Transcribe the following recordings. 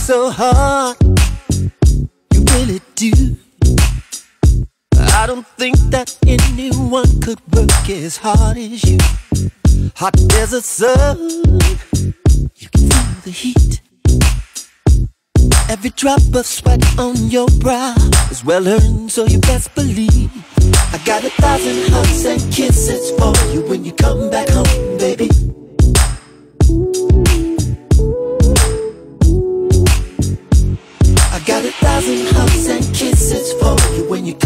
So hard, you really do. I don't think that anyone could work as hard as you. Hot desert sun, you can feel the heat. Every drop of sweat on your brow is well earned, so you best believe. I got a thousand hugs and kisses for you when you come back home,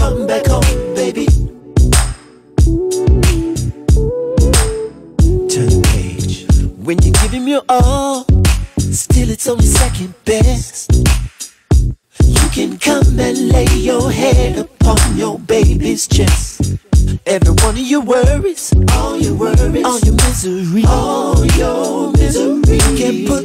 come back home, baby. Turn the page. When you give him your all, still it's only second best. You can come and lay your head upon your baby's chest. Every one of your worries, all your worries, all your misery, all your misery. Can put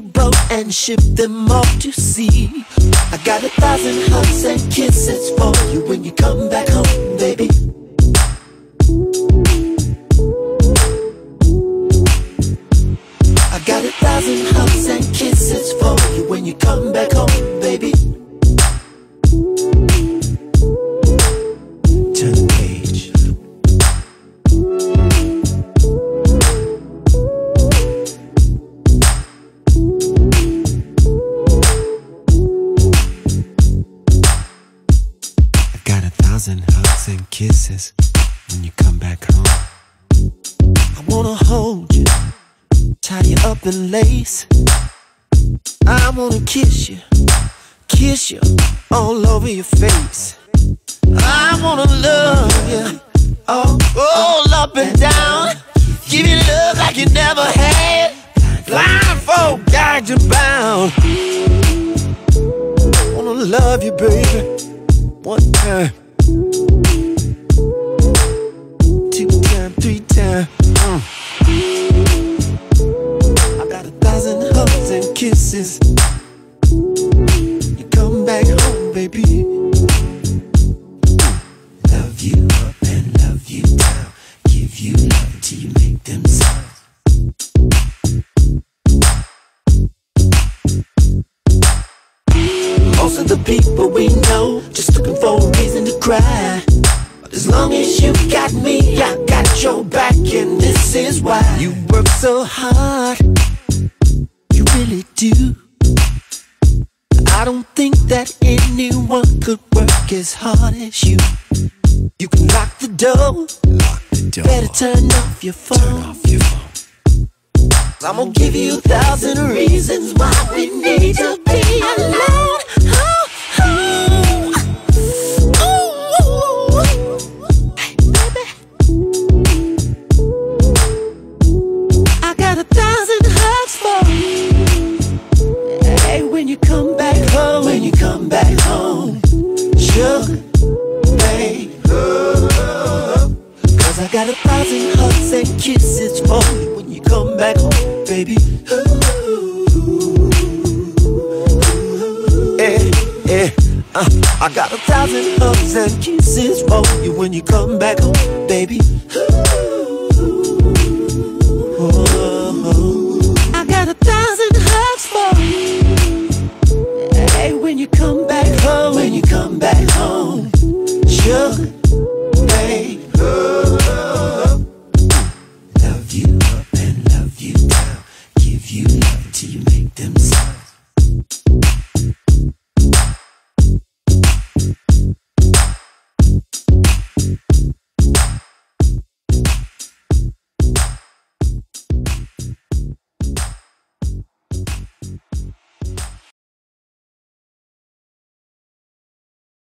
boat and ship them off to sea. I got a thousand hugs and kisses for you when you come back home, baby. Got a thousand hugs and kisses when you come back home. I wanna hold you, tie you up in lace. I wanna kiss you, kiss you all over your face. I wanna love you all, all up and down. Give you love like you never had. Blindfold, gagged and bound. Wanna love you, baby. One time, you up and love you down. Give you love till you make them sounds. Most of the people we know just looking for a reason to cry. But as long as you got me, I got your back, and this is why. You work so hard, you really do. I don't think that anyone could work as hard as you. You can lock the door, Lock the door. better turn off your phone. Turn off your phone. I'm gonna give you a thousand reasons why we need to be alone. Oh, oh. Ooh. Hey, baby. I got a thousand hugs for you. Hey, when you come back home, when you come back home, sugar, baby. Eh, eh, uh, I got a thousand hugs and kisses for you when you come back home, baby.